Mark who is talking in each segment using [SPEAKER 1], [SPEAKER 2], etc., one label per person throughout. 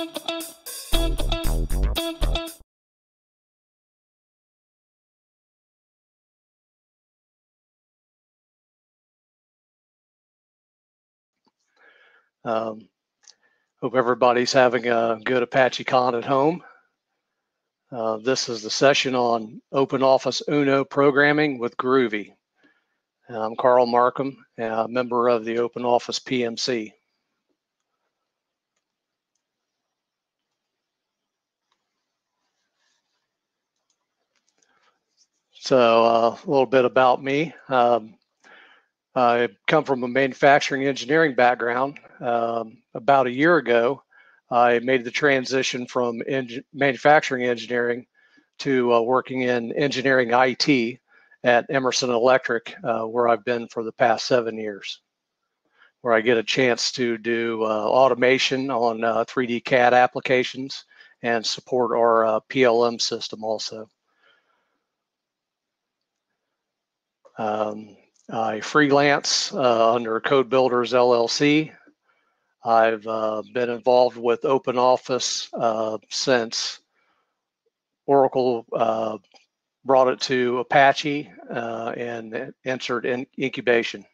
[SPEAKER 1] Um, hope everybody's having a good Apache Con at home. Uh, this is the session on Open Office Uno programming with Groovy. I'm Carl Marcum, a member of the Open Office PMC. So uh, a little bit about me. Um, I come from a manufacturing engineering background. Um, about a year ago, I made the transition from manufacturing engineering to uh, working in engineering IT at Emerson Electric, uh, where I've been for the past seven years, where I get a chance to do uh, automation on 3D uh, CAD applications and support our uh, PLM system also. Um, I freelance uh, under Code Builders LLC. I've uh, been involved with Open Office uh, since Oracle uh, brought it to Apache uh, and entered in incubation.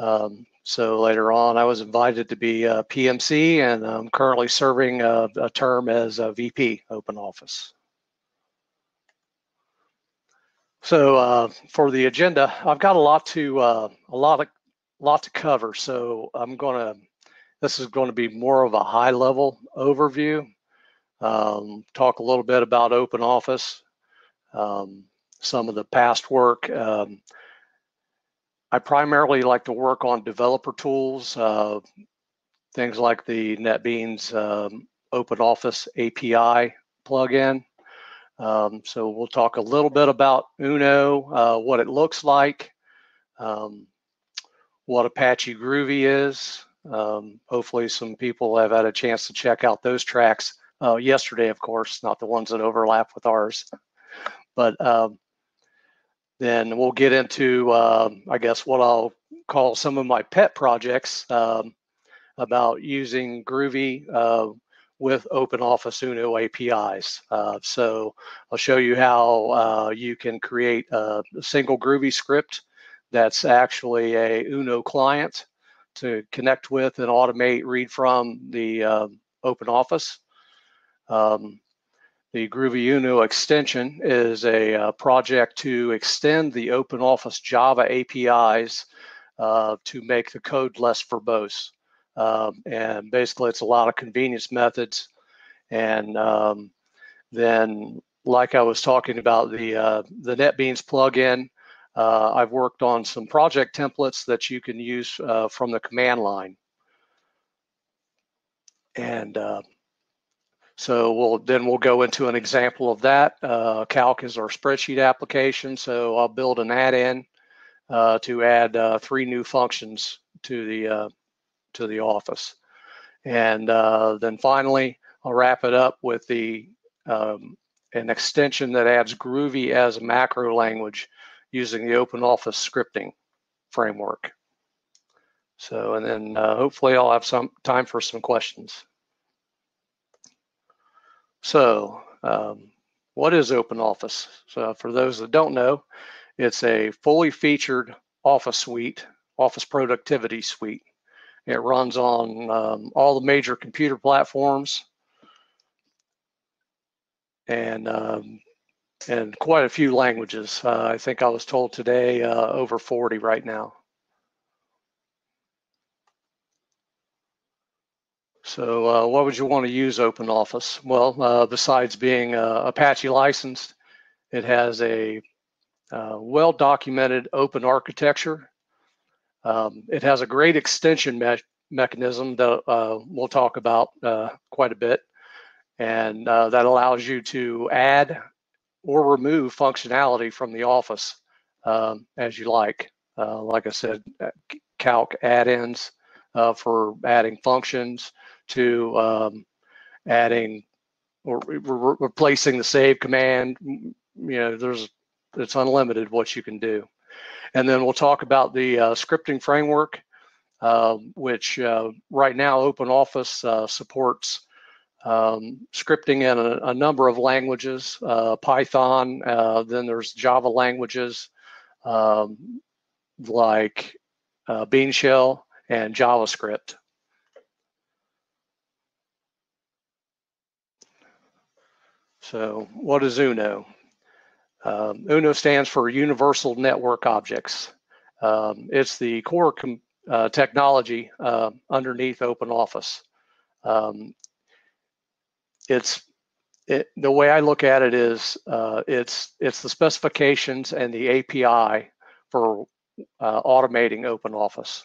[SPEAKER 1] Um, so later on, I was invited to be a PMC, and I'm currently serving a, a term as a VP Open Office. So uh, for the agenda, I've got a lot to uh, a lot of lot to cover. So I'm gonna this is going to be more of a high level overview. Um, talk a little bit about Open Office, um, some of the past work. Um, I primarily like to work on developer tools, uh, things like the NetBeans um, Open Office API plugin. Um, so we'll talk a little bit about Uno, uh, what it looks like, um, what Apache Groovy is. Um, hopefully some people have had a chance to check out those tracks uh, yesterday, of course, not the ones that overlap with ours. But um, then we'll get into, uh, I guess, what I'll call some of my pet projects um, about using Groovy uh, with OpenOffice Uno APIs. Uh, so I'll show you how uh, you can create a single Groovy script that's actually a Uno client to connect with and automate read from the uh, Open Office. Um, the Groovy Uno extension is a uh, project to extend the OpenOffice Java APIs uh, to make the code less verbose. Um, and basically, it's a lot of convenience methods. And um, then, like I was talking about, the uh, the NetBeans plugin, uh, I've worked on some project templates that you can use uh, from the command line. And uh, so we'll then we'll go into an example of that. Uh, Calc is our spreadsheet application, so I'll build an add-in uh, to add uh, three new functions to the to the office. And uh, then finally, I'll wrap it up with the um, an extension that adds Groovy as a macro language using the Open Office scripting framework. So, and then uh, hopefully I'll have some time for some questions. So, um, what is Open Office? So, for those that don't know, it's a fully featured Office suite, Office productivity suite it runs on um, all the major computer platforms and um, and quite a few languages. Uh, I think I was told today uh, over 40 right now. So uh, what would you want to use Open Office? Well, uh, besides being uh, Apache licensed, it has a uh, well-documented open architecture um, it has a great extension me mechanism that uh, we'll talk about uh, quite a bit, and uh, that allows you to add or remove functionality from the office um, as you like. Uh, like I said, uh, calc add-ins for adding functions to um, adding or re replacing the save command. You know, there's it's unlimited what you can do. And then we'll talk about the uh, scripting framework, uh, which uh, right now Open Office uh, supports um, scripting in a, a, number of languages, Python, then there's Java languages um, like Bean Shell and JavaScript. So what is UNO? Um, UNO stands for Universal Network Objects. Um, it's the core uh, technology uh, underneath OpenOffice. Um, it's it, the way I look at it is uh, it's it's the specifications and the API for uh, automating OpenOffice.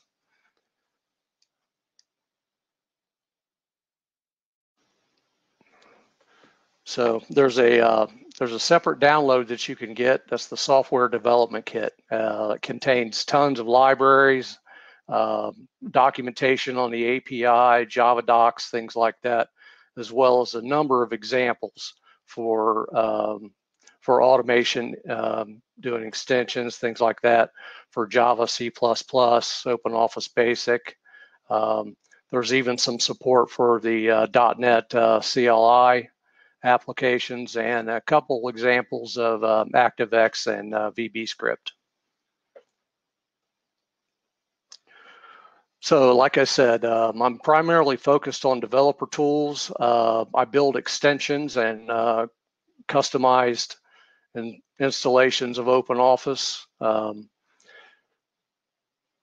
[SPEAKER 1] So there's a uh, there's a separate download that you can get. That's the software development kit. Uh, it contains tons of libraries, uh, documentation on the API, Java docs, things like that, as well as a number of examples for um, for automation, um, doing extensions, things like that for Java, C++, OpenOffice Basic. Um, there's even some support for the uh, .NET uh, CLI applications and a couple examples of um, ActiveX and uh, VBScript. So like I said, um, I'm primarily focused on developer tools. Uh, I build extensions and uh, customized in installations of OpenOffice. Um,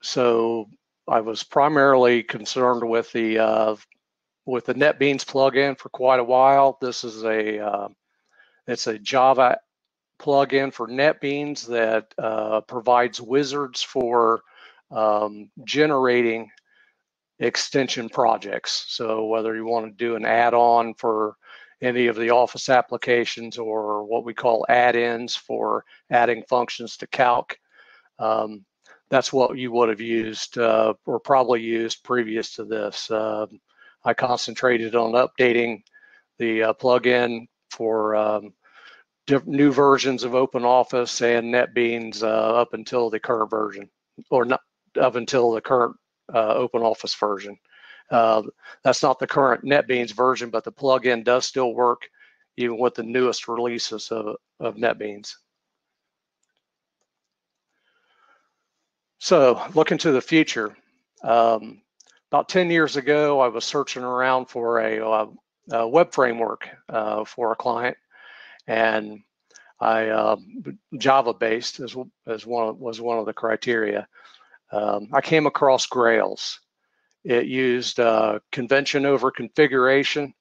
[SPEAKER 1] so I was primarily concerned with the uh, with the NetBeans plugin for quite a while. This is a uh, it's a Java plugin for NetBeans that uh, provides wizards for um, generating extension projects. So whether you want to do an add-on for any of the Office applications or what we call add-ins for adding functions to Calc, um, that's what you would have used uh, or probably used previous to this. Uh, I concentrated on updating the uh, plugin for um, new versions of OpenOffice and NetBeans uh, up until the current version, or not up until the current uh, OpenOffice version. Uh, that's not the current NetBeans version, but the plugin does still work even with the newest releases of, of NetBeans. So looking to the future, um, about 10 years ago, I was searching around for a, uh, a web framework uh, for a client, and I uh, Java based as, as one was one of the criteria. Um, I came across Grails. It used uh, convention over configuration,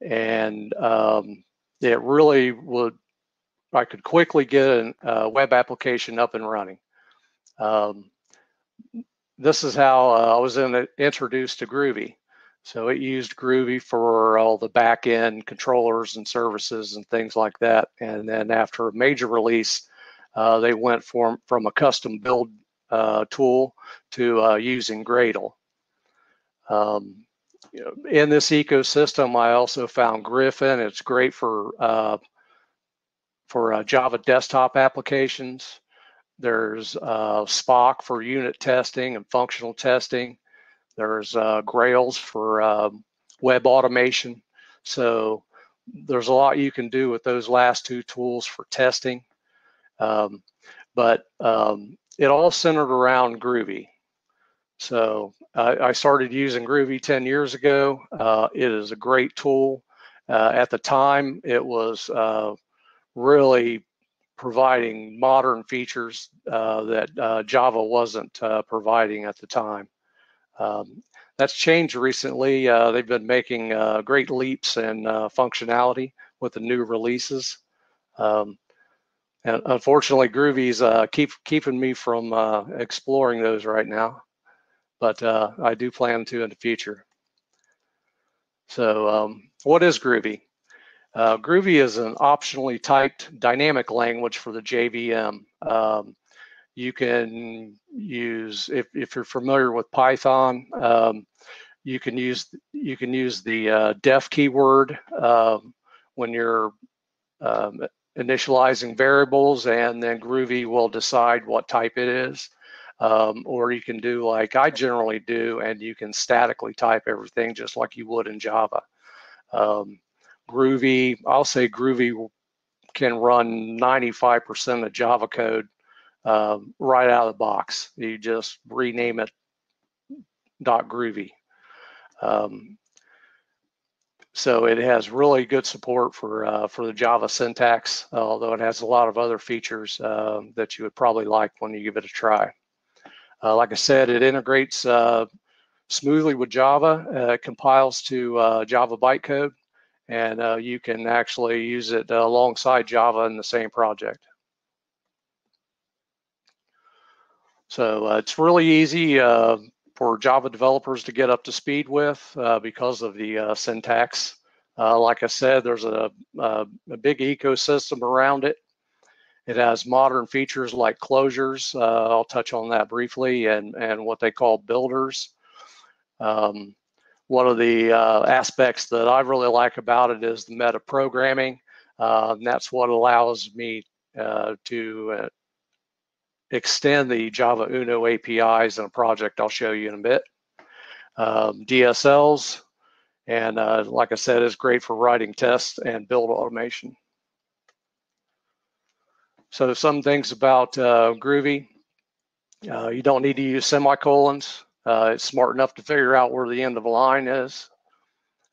[SPEAKER 1] and um, it really would. I could quickly get a web application up and running. Um, this is how uh, I was in, introduced to Groovy. So it used Groovy for all the back end controllers and services and things like that. And then after a major release, uh, they went from, from a custom build uh, tool to uh, using Gradle. Um, in this ecosystem, I also found Griffon. It's great for uh, for uh, Java desktop applications. There's uh, Spock for unit testing and functional testing. There's uh, Grails for um, web automation. So there's a lot you can do with those last two tools for testing. Um, but um, it all centered around Groovy. So uh, I started using Groovy 10 years ago. Uh, it is a great tool. Uh, at the time, it was uh, really providing modern features uh, that uh, Java wasn't uh, providing at the time. Um, that's changed recently. Uh, they've been making great leaps in functionality with the new releases. Um, and unfortunately, Groovy's keep keeping me from exploring those right now, but I do plan to in the future. So, um, what is Groovy? Uh, Groovy is an optionally typed dynamic language for the JVM. Um, you can use, if, if you're familiar with Python, um, you can use you can use the uh, def keyword um, when you're um, initializing variables, and then Groovy will decide what type it is. Um, or you can do like I generally do, and you can statically type everything just like you would in Java. Um, Groovy, I'll say Groovy can run 95% of Java code uh, right out of the box. You just rename it dot Groovy. Um, so it has really good support for uh, for the Java syntax, although it has a lot of other features uh, that you would probably like when you give it a try. Uh, like I said, it integrates uh, smoothly with Java, uh, compiles to uh, Java bytecode, and you can actually use it alongside Java in the same project. So it's really easy for Java developers to get up to speed with uh, because of the uh, syntax. Uh, like I said, there's a, a, a, big ecosystem around it. It has modern features like closures. Uh, I'll touch on that briefly, and, and what they call builders. Um, one of the uh, aspects that I really like about it is the meta programming. Uh, and that's what allows me to extend the Java Uno APIs in a project I'll show you in a bit. Um, DSLs, and uh, like I said, is great for writing tests and build automation. So some things about uh, Groovy. Uh, you don't need to use semicolons. Uh, it's smart enough to figure out where the end of the line is,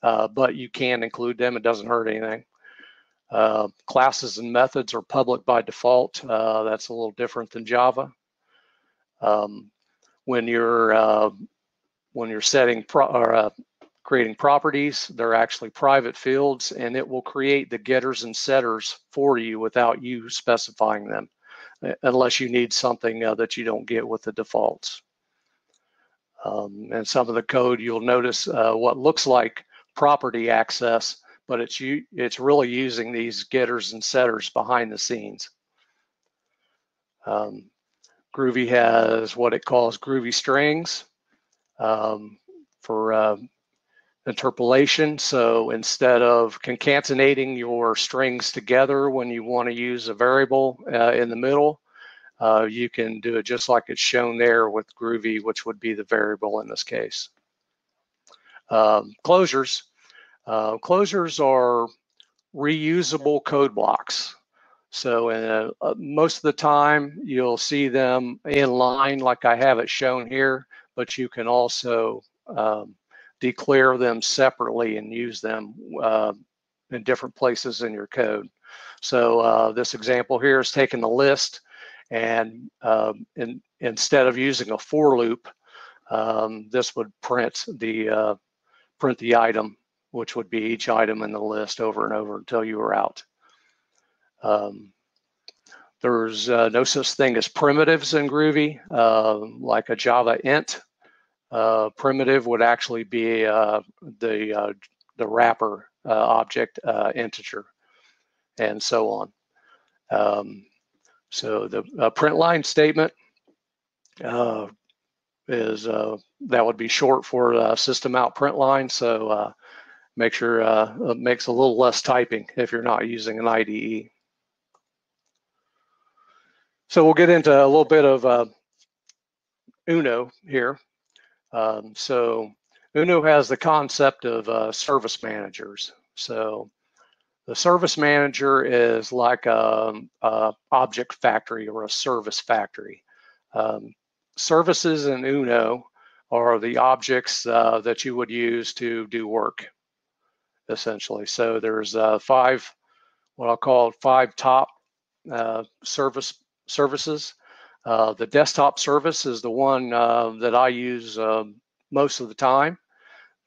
[SPEAKER 1] uh, but you can include them. It doesn't hurt anything. Uh, classes and methods are public by default. Uh, that's a little different than Java. Um, when you're uh, when you're setting pro or uh, creating properties, they're actually private fields, and it will create the getters and setters for you without you specifying them, unless you need something that you don't get with the defaults. Um, and some of the code you'll notice what looks like property access but it's it's really using these getters and setters behind the scenes. Um, Groovy has what it calls Groovy strings um, for uh, interpolation. So instead of concatenating your strings together when you want to use a variable uh, in the middle, uh, you can do it just like it's shown there with Groovy, which would be the variable in this case. Um, closures uh, closures are reusable code blocks. So uh, uh, most of the time you'll see them in line like I have it shown here, but you can also um, declare them separately and use them uh, in different places in your code. So uh, this example here is taking the list and um, in, instead of using a for loop, um, this would print the uh, print the item which would be each item in the list over and over until you were out. Um, there's uh, no such thing as primitives in Groovy, uh, like a Java int. Uh, primitive would actually be uh, the uh, the wrapper object integer, and so on. Um, so the print line statement is that would be short for system out print line. So make sure uh, it makes a little less typing if you're not using an IDE. So we'll get into a little bit of uh, Uno here. Um, so Uno has the concept of uh, service managers. So the service manager is like a, a object factory or a service factory. Um, services in Uno are the objects uh, that you would use to do work essentially. So there's uh, five, what I'll call five top uh, service services. Uh, the desktop service is the one uh, that I use um, most of the time.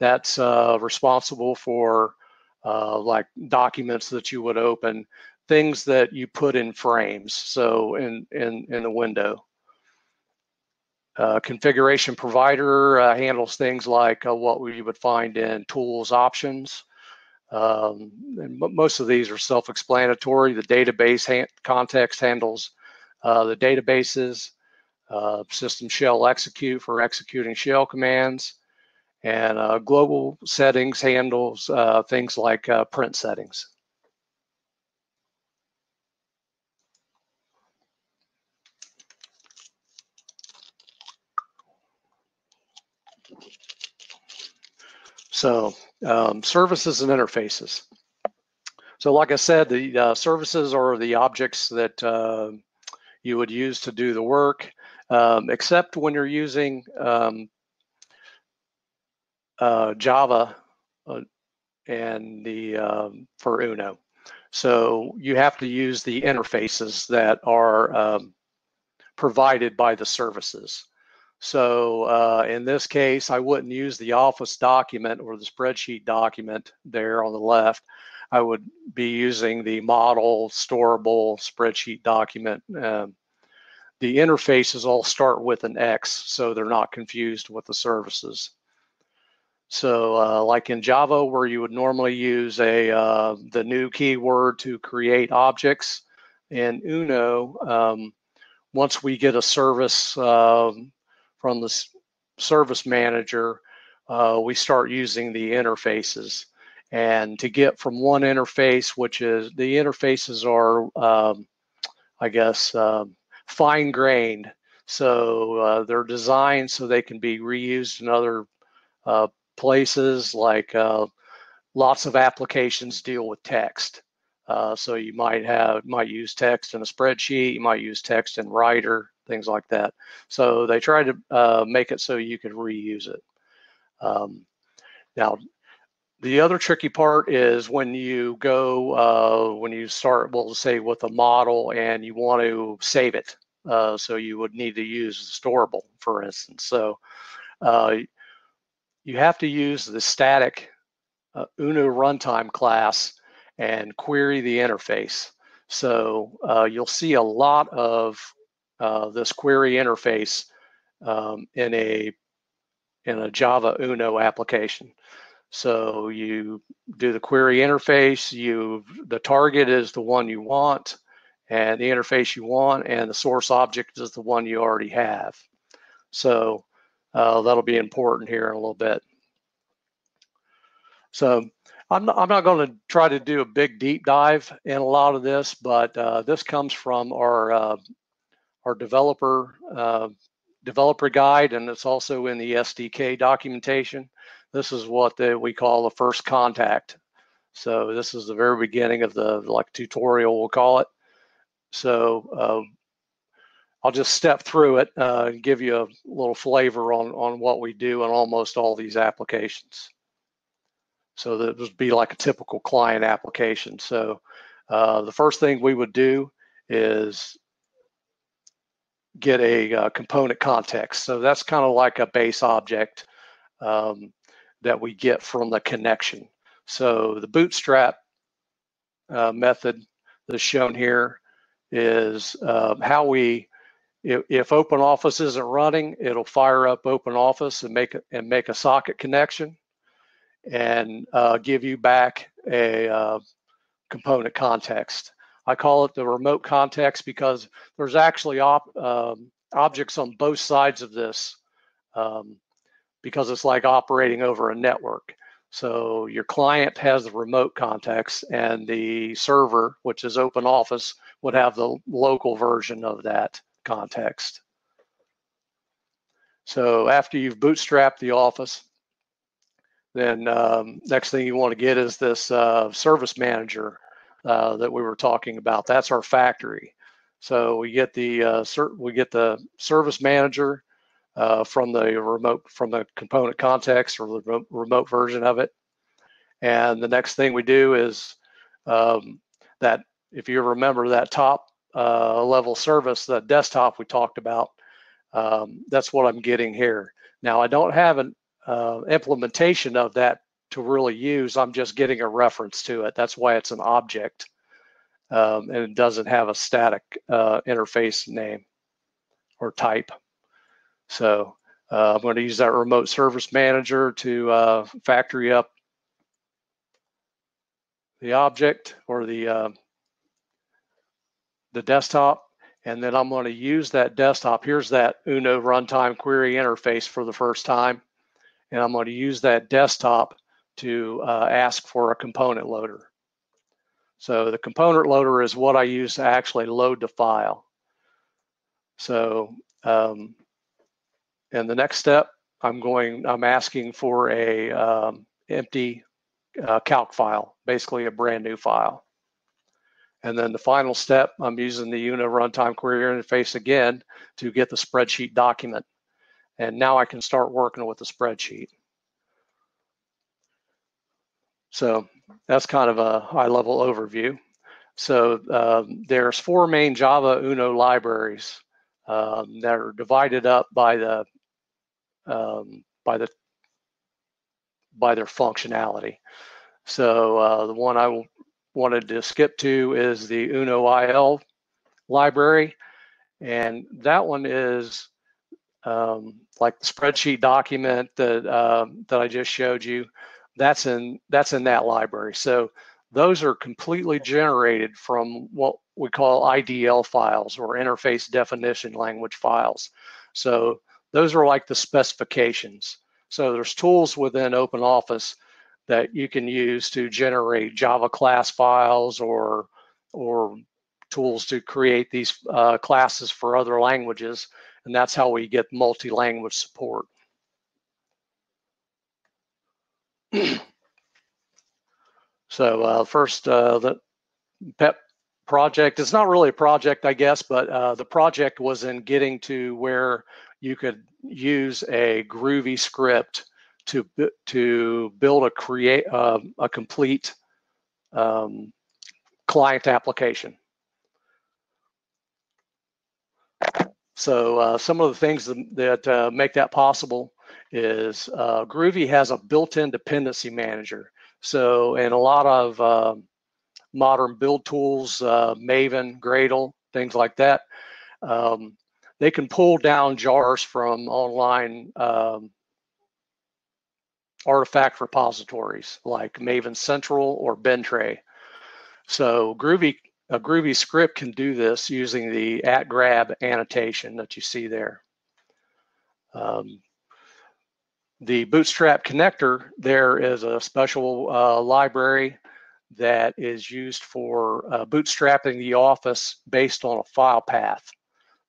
[SPEAKER 1] That's uh, responsible for uh, like documents that you would open, things that you put in frames. So in in in the window. Uh, configuration provider uh, handles things like uh, what we would find in tools options, um, and most of these are self-explanatory. The database ha context handles uh, the databases, uh, system shell execute for executing shell commands, and uh, global settings handles uh, things like uh, print settings. So Um, services and interfaces. So like I said, the uh, services are the objects that uh, you would use to do the work, um, except when you're using um, uh, Java uh, and the um, for Uno. So you have to use the interfaces that are um, provided by the services. So uh, in this case, I wouldn't use the Office document or the spreadsheet document there on the left. I would be using the model storable spreadsheet document. Um, the interfaces all start with an X, so they're not confused with the services. So uh, like in Java, where you would normally use a uh, the new keyword to create objects, in Uno, um, once we get a service um, from the service manager, uh, we start using the interfaces. And to get from one interface, which is the interfaces are, um, I guess, um, fine grained. So uh, they're designed so they can be reused in other uh, places like uh, lots of applications deal with text. Uh, so you might have might use text in a spreadsheet, you might use text in Writer, things like that. So they try to uh, make it so you could reuse it. Um, now, the other tricky part is when you go uh, when you start, well, say with a model and you want to save it. Uh, so you would need to use the storable, for instance. So uh, you have to use the static uh, UNO runtime class and query the interface. So uh, you'll see a lot of uh, this query interface um, in a in a Java UNO application. So you do the query interface. You the target is the one you want, and the interface you want, and the source object is the one you already have. So uh, that'll be important here in a little bit. So I'm not, I'm not going to try to do a big deep dive in a lot of this, but uh, this comes from our uh, our developer uh, developer guide, and it's also in the SDK documentation. This is what the, we call the first contact. So this is the very beginning of the like tutorial, we'll call it. So uh, I'll just step through it uh, and give you a little flavor on, on what we do in almost all these applications. So that would be like a typical client application. So uh, the first thing we would do is get a uh, component context. So that's kind of like a base object um, that we get from the connection. So the bootstrap uh, method that's shown here is um, how we if, if open office isn't running it'll fire up open office and make and make a socket connection and uh, give you back a uh, component context. I call it the remote context because there's actually op, um, objects on both sides of this um, because it's like operating over a network. So your client has the remote context and the server, which is open office, would have the local version of that context. So after you've bootstrapped the office, then um, next thing you want to get is this uh, service manager uh, that we were talking about. That's our factory. So we get the uh, we get the service manager uh, from the remote from the component context or the remote, version of it. And the next thing we do is um, that if you remember that top uh, level service, the desktop we talked about, um, that's what I'm getting here. Now I don't have an uh, implementation of that to really use. I'm just getting a reference to it. That's why it's an object um, and it doesn't have a static uh, interface name or type. So uh, I'm going to use that remote service manager to uh, factory up the object or the uh, the desktop and then I'm going to use that desktop. Here's that UNO runtime query interface for the first time and I'm going to use that desktop to uh, ask for a component loader. So the component loader is what I use to actually load the file. So um, in the next step, I'm going, I'm asking for a um, empty uh, calc file, basically a brand new file. And then the final step, I'm using the UNO runtime query interface again to get the spreadsheet document. And now I can start working with the spreadsheet. So that's kind of a high level overview. So um, there's four main Java UNO libraries um, that are divided up by the um, by the by their functionality. So uh, the one I wanted to skip to is the UNO IL library, and that one is um, like the spreadsheet document that uh, that I just showed you. That's in that's in that library. So those are completely generated from what we call IDL files or interface definition language files. So those are like the specifications. So there's tools within OpenOffice that you can use to generate Java class files or or tools to create these uh, classes for other languages, and that's how we get multi-language support. so uh, first, uh, the PEP project. It's not really a project, I guess, but uh, the project was in getting to where you could use a Groovy script to to build a create uh, a complete um, client application. So uh, some of the things that, uh, make that possible is uh, Groovy has a built-in dependency manager. So in a lot of um, modern build tools, uh, Maven, Gradle, things like that, um, they can pull down jars from online um, artifact repositories like Maven Central or Bintray. So Groovy, a Groovy script can do this using the at grab annotation that you see there. Um, the Bootstrap connector there is a special uh, library that is used for uh, bootstrapping the office based on a file path.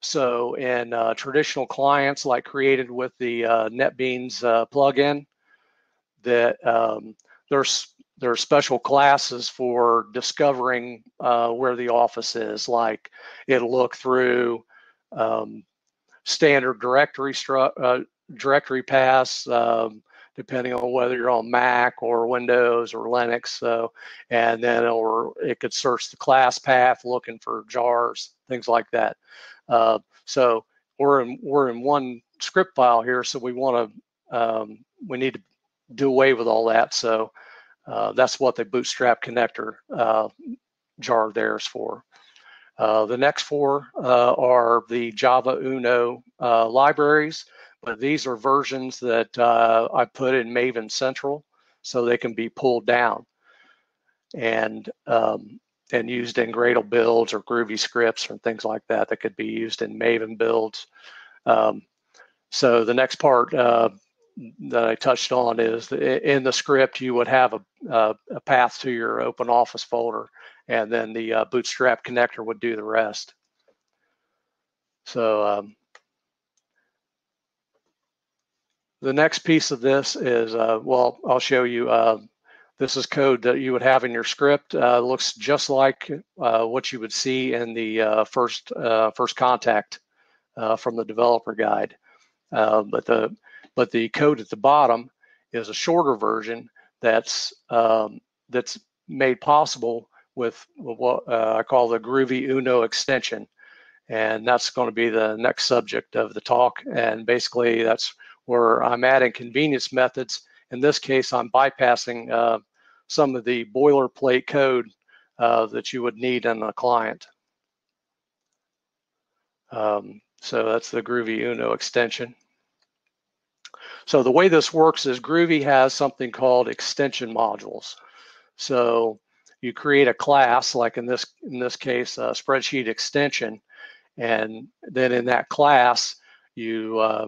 [SPEAKER 1] So in uh, traditional clients like created with the uh, NetBeans uh, plugin, that um, there's there are special classes for discovering uh, where the office is. Like it'll look through um, standard directory uh, directory paths, um, depending on whether you're on Mac or Windows or Linux. So, and then or it could search the class path, looking for jars, things like that. Uh, so we're in we're in one script file here, so we want to um, we need to do away with all that. So uh, that's what the Bootstrap connector uh, jar there is for. Uh, the next four uh, are the Java Uno uh, libraries, but these are versions that uh, I put in Maven Central so they can be pulled down and um, and used in Gradle builds or Groovy scripts or things like that that could be used in Maven builds. Um, so the next part that I touched on is in the script you would have a, a path to your open office folder and then the uh, bootstrap connector would do the rest. So um, the next piece of this is, uh, well, I'll show you, uh, this is code that you would have in your script. Uh, looks just like uh, what you would see in the uh, first, first contact from the developer guide. but the but the code at the bottom is a shorter version that's um, that's made possible with what uh, I call the Groovy Uno extension. And that's going to be the next subject of the talk. And basically, that's where I'm adding convenience methods. In this case, I'm bypassing uh, some of the boilerplate code uh, that you would need in a client. Um, so that's the Groovy Uno extension. So the way this works is Groovy has something called extension modules. So you create a class, like in this in this case, a spreadsheet extension, and then in that class, you uh,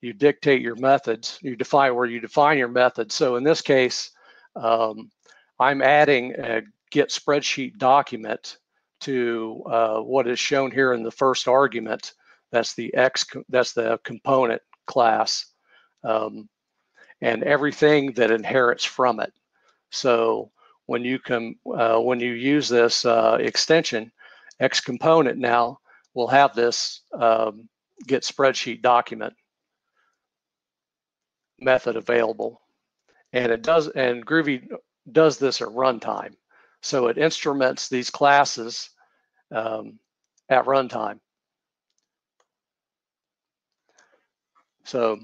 [SPEAKER 1] you dictate your methods. You define where you define your methods. So in this case, um, I'm adding a get spreadsheet document to uh, what is shown here in the first argument. That's the X. That's the component class um, and everything that inherits from it. So when you can, uh, when you use this uh, extension, X component now will have this um, get spreadsheet document method available. And it does, and Groovy does this at runtime. So it instruments these classes um, at runtime. So,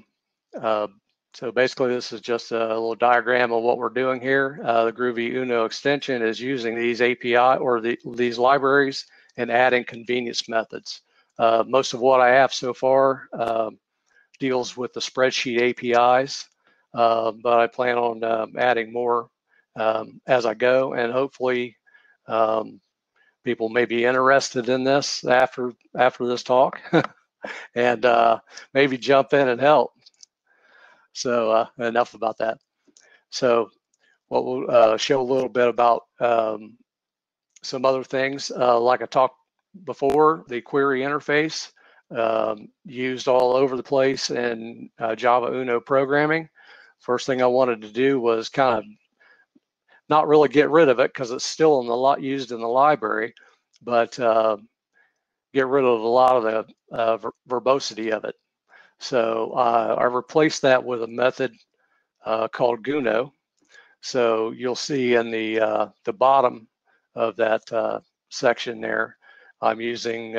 [SPEAKER 1] uh, so basically this is just a little diagram of what we're doing here. Uh, the Groovy Uno extension is using these API or the, these libraries and adding convenience methods. Uh, most of what I have so far um, deals with the spreadsheet APIs, uh, but I plan on um, adding more um, as I go, and hopefully um, people may be interested in this after after this talk, and uh, maybe jump in and help. So uh, enough about that. So what we'll uh, show a little bit about um, some other things, uh, like I talked before, the query interface um, used all over the place in uh, Java Uno programming. First thing I wanted to do was kind of not really get rid of it because it's still in the lot used in the library, but uh, get rid of a lot of the uh, ver verbosity of it. So uh, I replaced that with a method uh, called Guno. So you'll see in the uh, the bottom of that uh, section there, I'm using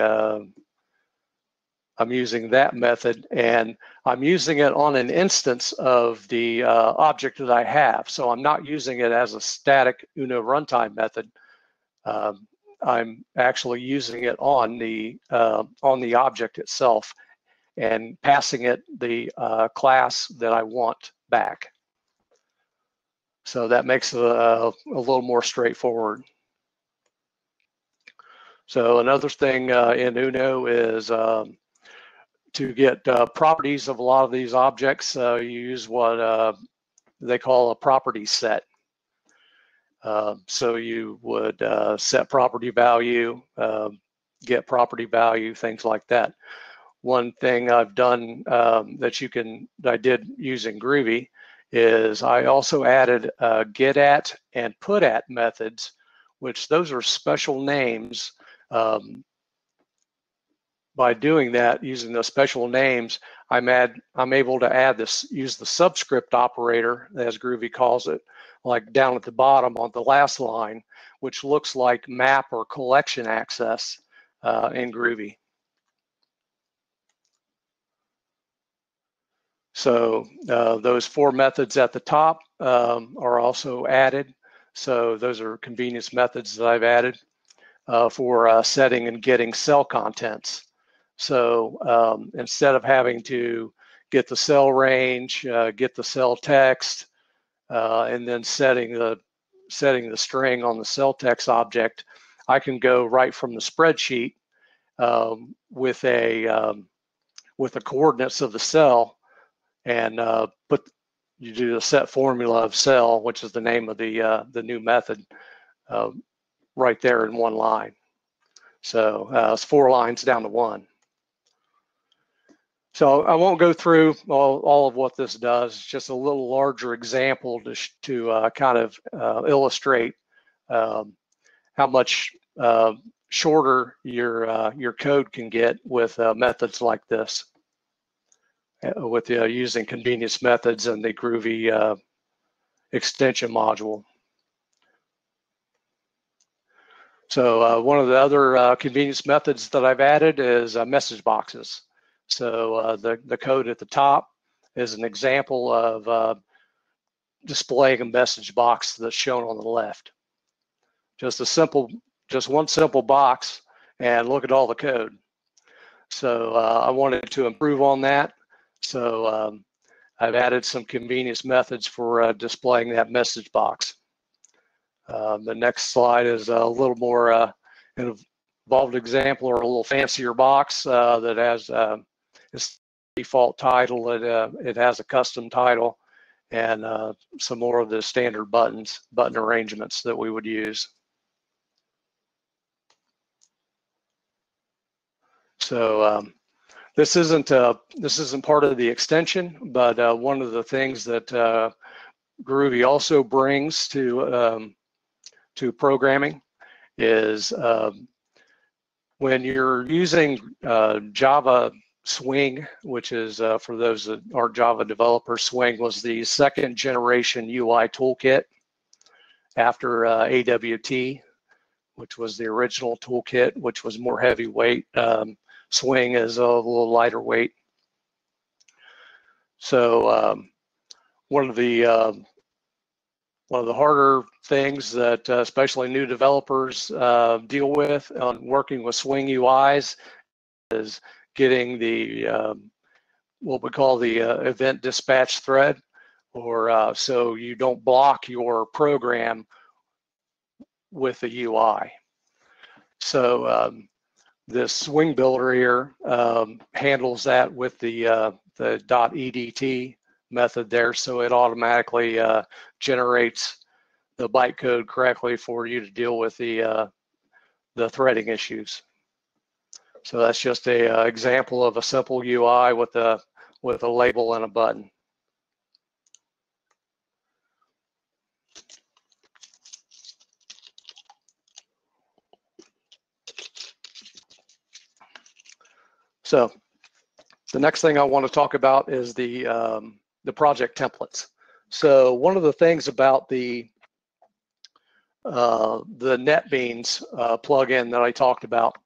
[SPEAKER 1] I'm using that method and I'm using it on an instance of the uh, object that I have. So I'm not using it as a static UNO runtime method. Um, I'm actually using it on the uh, on the object itself and passing it the uh, class that I want back. So that makes it a, a little more straightforward. So another thing uh, in UNO is um, to get uh, properties of a lot of these objects, uh, you use what uh, they call a property set. Uh, so you would set property value, get property value, things like that. One thing I've done um, that you can, I did using Groovy, is I also added uh, get at and put at methods, which those are special names um, by doing that, using those special names, I'm add I'm able to add this use the subscript operator, as Groovy calls it, like down at the bottom on the last line, which looks like map or collection access uh, in Groovy. So uh, those four methods at the top um, are also added. So those are convenience methods that I've added uh, for uh, setting and getting cell contents. So um, instead of having to get the cell range, uh, get the cell text, uh, and then setting the setting the string on the cell text object, I can go right from the spreadsheet um, with a um, with the coordinates of the cell and uh, put you do the set formula of cell, which is the name of the uh, the new method, uh, right there in one line. So uh, it's four lines down to one. So I won't go through all, all of what this does, it's just a little larger example to, to uh, kind of uh, illustrate um, how much shorter your your code can get with methods like this, uh, with using convenience methods and the Groovy extension module. So one of the other convenience methods that I've added is message boxes. So uh, the, the code at the top is an example of uh, displaying a message box that's shown on the left. Just a simple, just one simple box and look at all the code. So uh, I wanted to improve on that. So um, I've added some convenience methods for uh, displaying that message box. Um, the next slide is a little more uh, involved example or a little fancier box uh, that has uh, its default title. It, uh, it has a custom title and uh, some more of the standard buttons, button arrangements that we would use. So um, this isn't uh, this isn't part of the extension, but uh, one of the things that uh, Groovy also brings to um, to programming is um, when you're using uh, Java Swing, which is uh, for those that are Java developers, Swing was the second generation UI toolkit after uh, AWT, which was the original toolkit, which was more heavyweight. Um, Swing is a little lighter weight. So um, one of the uh, one of the harder things that uh, especially new developers uh, deal with on working with Swing UIs is getting the um, what we call the uh, event dispatch thread, or uh, so you don't block your program with the UI. So um, this Swing Builder here um, handles that with the uh, the .edt method there, so it automatically uh, generates the bytecode correctly for you to deal with the uh, the threading issues. So that's just a uh, example of a simple UI with a with a label and a button. So the next thing I want to talk about is the um, the project templates. So one of the things about the uh, the NetBeans uh, plugin that I talked about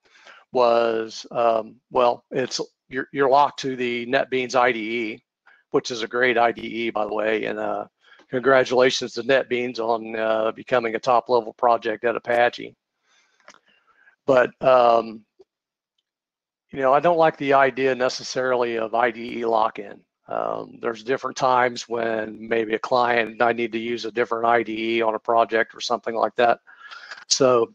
[SPEAKER 1] was, um, well, it's you're, you're locked to the NetBeans IDE, which is a great IDE, by the way, and uh, congratulations to NetBeans on uh, becoming a top level project at Apache. But um, you know, I don't like the idea necessarily of IDE lock-in. Um, there's different times when maybe a client I need to use a different IDE on a project or something like that. So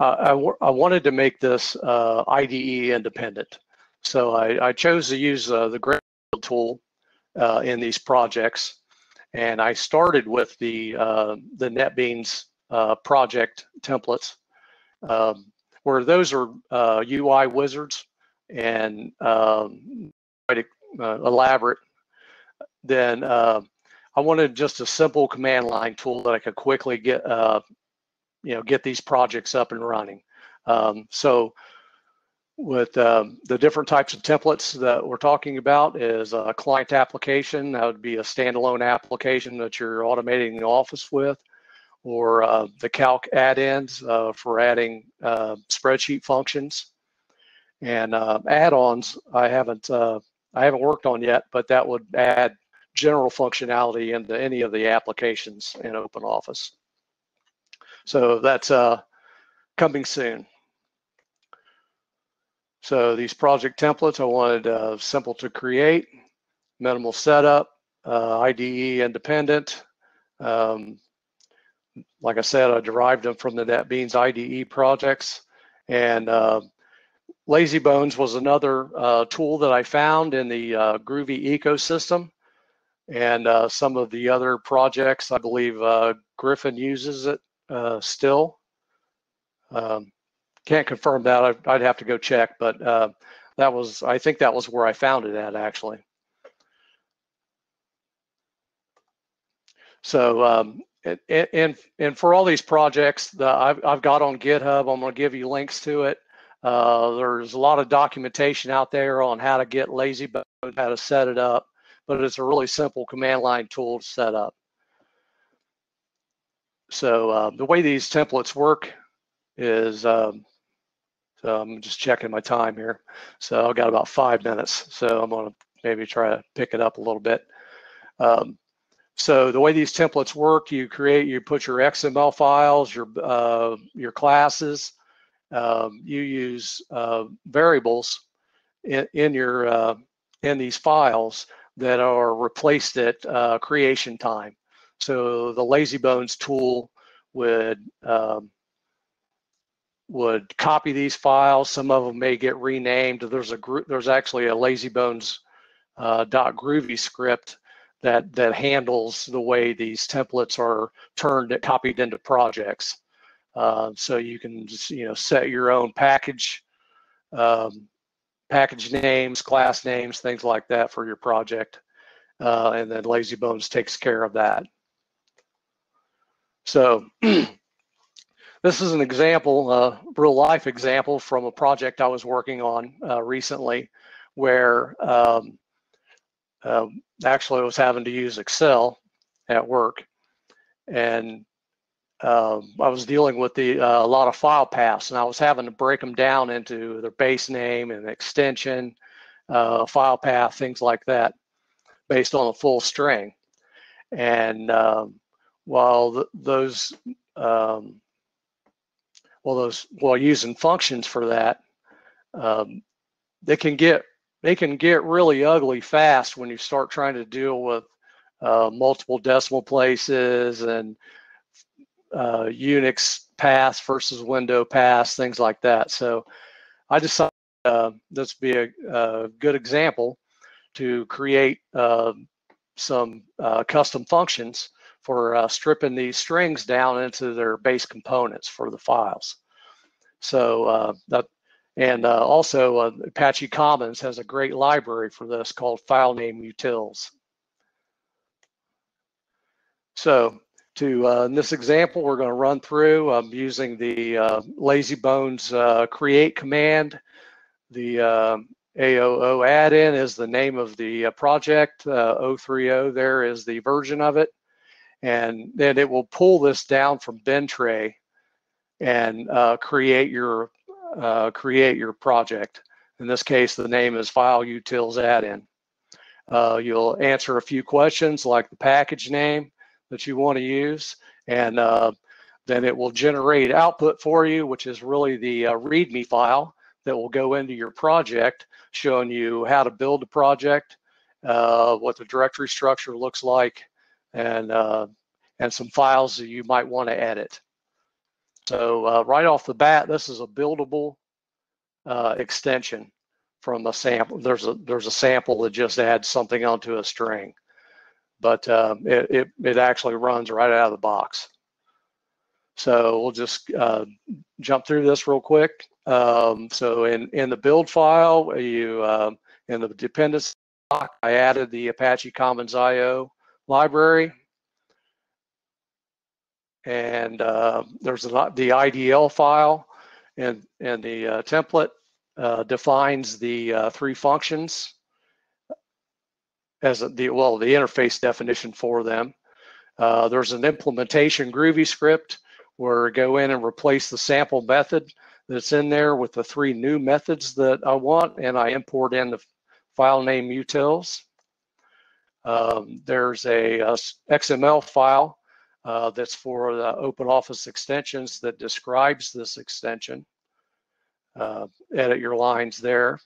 [SPEAKER 1] uh, I, wanted to make this uh, IDE independent. So I, I chose to use uh, the Gradle tool uh, in these projects, and I started with the uh, the NetBeans uh, project templates, um, where those are UI wizards and um, quite elaborate. Then I wanted just a simple command line tool that I could quickly get you know get these projects up and running. Um, so with um, the different types of templates that we're talking about is a client application that would be a standalone application that you're automating the office with or uh, the calc add-ins uh, for adding uh, spreadsheet functions and uh, add-ons i haven't uh, i haven't worked on yet but that would add general functionality into any of the applications in open office so that's uh, coming soon. So these project templates I wanted simple to create, minimal setup, IDE independent. Um, like I said, I derived them from the NetBeans IDE projects. And uh, Lazybones was another uh, tool that I found in the uh, Groovy ecosystem. And uh, some of the other projects, I believe uh, Griffon uses it uh, still. Um, can't confirm that. I'd, I'd, have to go check, but that was, I think that was where I found it at actually. So, um, and, and, for all these projects that I've, I've got on GitHub, I'm going to give you links to it. Uh, there's a lot of documentation out there on how to get lazy Lazybones, how to set it up, but it's a really simple command line tool to set up. So uh, the way these templates work is, um, so I'm just checking my time here. So I've got about five minutes. So I'm gonna maybe try to pick it up a little bit. Um, so the way these templates work, you create, you put your XML files, your uh, your classes. Um, you use uh, variables in, in your uh, in these files that are replaced at uh, creation time. So the Lazybones tool would um, would copy these files. Some of them may get renamed. There's a group. There's actually a Lazybones uh, .groovy script that that handles the way these templates are turned and copied into projects. Uh, so you can just you know set your own package um, package names, class names, things like that for your project uh, and then Lazybones takes care of that. So this is an example, a real life example from a project I was working on uh, recently where um, uh, actually I was having to use Excel at work and uh, I was dealing with the uh, a lot of file paths and I was having to break them down into their base name and extension, uh, file path, things like that based on a full string. And um, while th those um, well those while using functions for that, um, they can get they can get really ugly fast when you start trying to deal with uh, multiple decimal places and uh, Unix paths versus window paths, things like that. So I decided uh, this would be a, a, good example to create uh, some custom functions for uh, stripping these strings down into their base components for the files. So uh, that, and uh, also uh, Apache Commons has a great library for this called file name utils. So to uh, in this example, we're going to run through um, using the uh, Lazybones uh, create command. The AOO add-in is the name of the project. 030 there is the version of it and then it will pull this down from Bintray and uh, create your uh, create your project. In this case, the name is File Utils Add-in. Uh, you'll answer a few questions like the package name that you want to use, and uh, then it will generate output for you, which is really the uh, README file that will go into your project, showing you how to build a project, uh, what the directory structure looks like, and uh, and some files that you might want to edit. So uh, right off the bat, this is a buildable uh, extension from a sample. There's a there's a sample that just adds something onto a string, but um, it, it, it actually runs right out of the box. So we'll just uh, jump through this real quick. Um, so in in the build file, you um, in the dependency block, I added the Apache Commons IO library and uh, there's a lot, the IDL file and, and the uh, template uh, defines the uh, three functions as the, well, the interface definition for them. Uh, there's an implementation Groovy script where I go in and replace the sample method that's in there with the three new methods that I want, and I import in the file name utils. Um, there's a, a XML file uh, that's for the open office extensions that describes this extension. Uh, edit your lines there.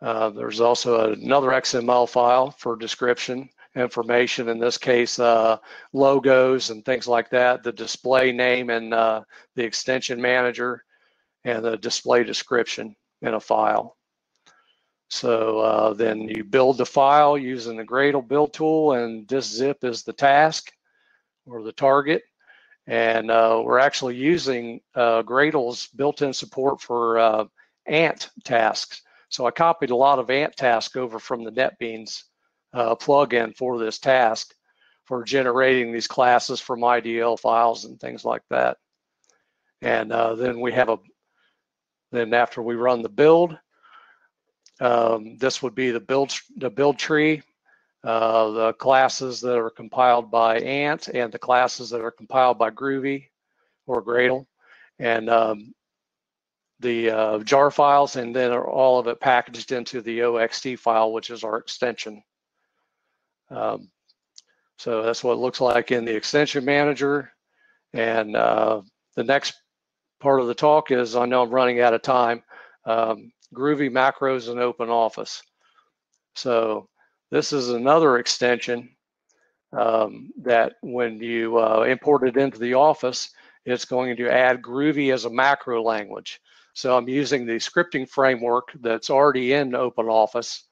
[SPEAKER 1] Uh, there's also another XML file for description information, in this case, uh, logos and things like that, the display name and uh, the extension manager, and the display description in a file. So uh, then you build the file using the Gradle build tool and this zip is the task or the target. And uh, we're actually using uh, Gradle's built-in support for uh, Ant tasks. So I copied a lot of Ant tasks over from the NetBeans uh, plugin for this task for generating these classes from IDL files and things like that. And uh, then we have a, then after we run the build, um, this would be the build the build tree, uh, the classes that are compiled by Ant and the classes that are compiled by Groovy or Gradle, and um, the uh, jar files, and then all of it packaged into the OXT file, which is our extension. Um, so that's what it looks like in the extension manager. And uh, the next part of the talk is, I know I'm running out of time. Um, Groovy macros in Open Office. So this is another extension um, that when you uh, import it into the Office, it's going to add Groovy as a macro language. So I'm using the scripting framework that's already in Open Office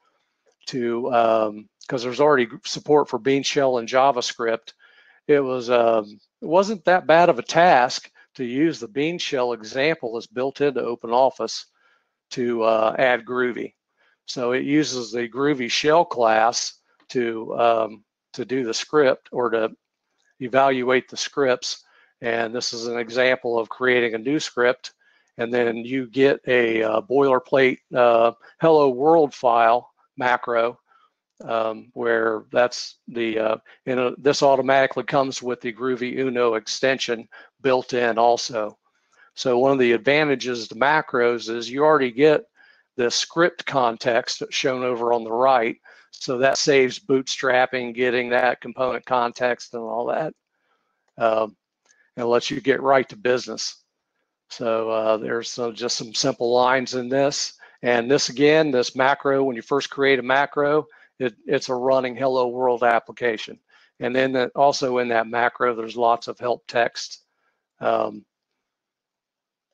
[SPEAKER 1] to, because um, there's already support for Bean Shell and JavaScript. It was um, it wasn't that bad of a task to use the Bean Shell example that's built into Open Office to uh, add Groovy. So it uses the Groovy shell class to um, to do the script or to evaluate the scripts. And this is an example of creating a new script. And then you get a uh, boilerplate uh, hello world file macro um, where that's the, uh, know, this automatically comes with the Groovy Uno extension built in also. So one of the advantages to macros is you already get the script context shown over on the right. So that saves bootstrapping, getting that component context and all that. Um, and lets you get right to business. So uh, there's uh, just some simple lines in this. And this again, this macro, when you first create a macro, it, it's a running hello world application. And then the, also in that macro, there's lots of help text um,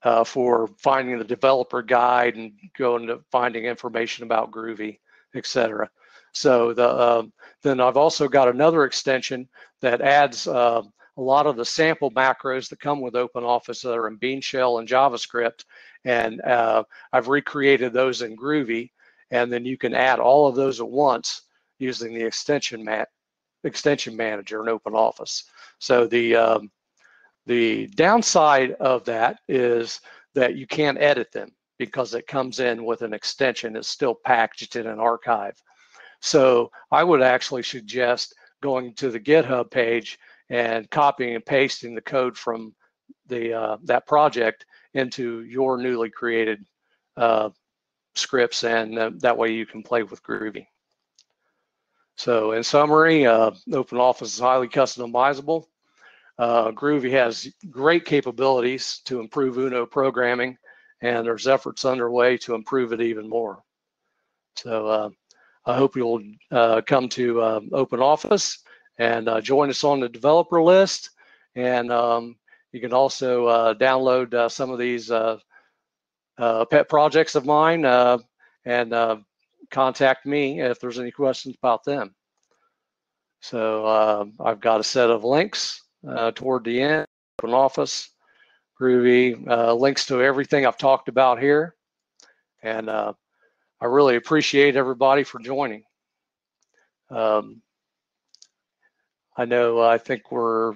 [SPEAKER 1] uh, for finding the developer guide and going to finding information about Groovy, etc. So the um, then I've also got another extension that adds uh, a lot of the sample macros that come with OpenOffice that are in Bean Shell and JavaScript, and uh, I've recreated those in Groovy, and then you can add all of those at once using the extension mat extension manager in OpenOffice. So the um, the downside of that is that you can't edit them because it comes in with an extension. It's still packaged in an archive. So I would actually suggest going to the GitHub page and copying and pasting the code from the uh, that project into your newly created uh, scripts, and uh, that way you can play with Groovy. So in summary, uh, OpenOffice is highly customizable. Uh, Groovy has great capabilities to improve UNO programming, and there's efforts underway to improve it even more. So uh, I hope you'll uh, come to uh, OpenOffice and uh, join us on the developer list. And um, you can also uh, download uh, some of these pet projects of mine and contact me if there's any questions about them. So I've got a set of links uh, toward the end. open office, Groovy, uh, links to everything I've talked about here. And uh, I really appreciate everybody for joining. Um, I know I think we're,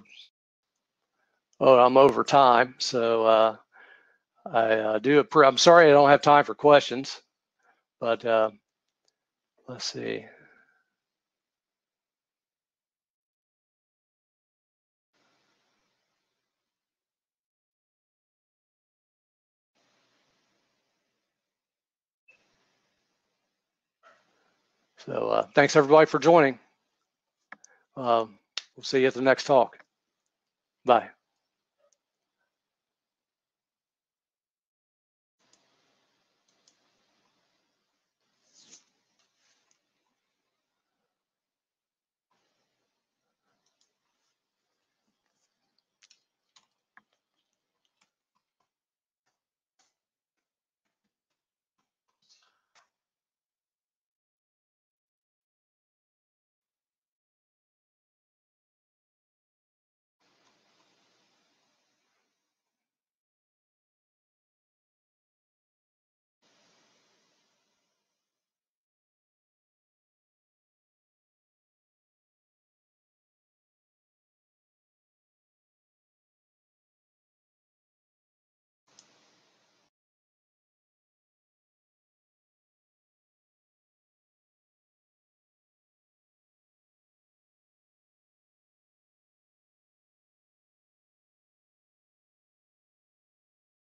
[SPEAKER 1] oh, I'm over time. So uh, I uh, do, I'm sorry I don't have time for questions, but uh, let's see. So uh, thanks everybody for joining. Um, we'll see you at the next talk. Bye.